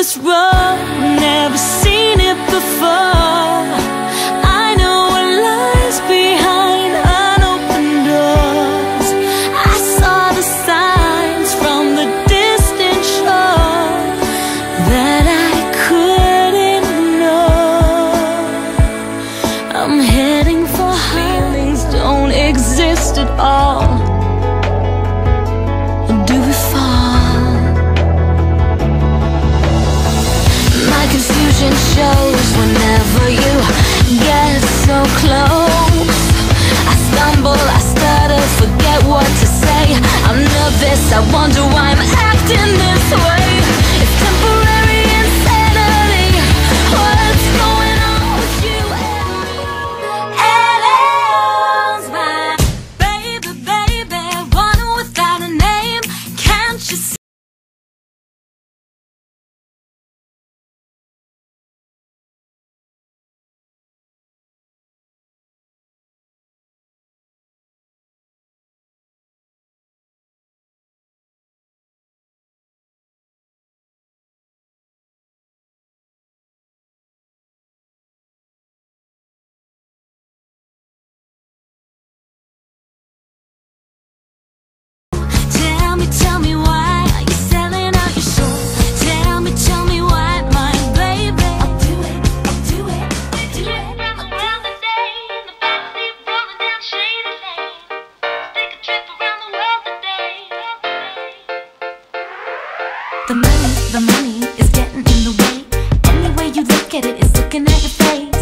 this road, never seen it before. I know what lies behind unopened doors. I saw the signs from the distant shore That I couldn't know. I'm heading for high, feelings don't exist at all. Wonder why I'm acting this way. face to face.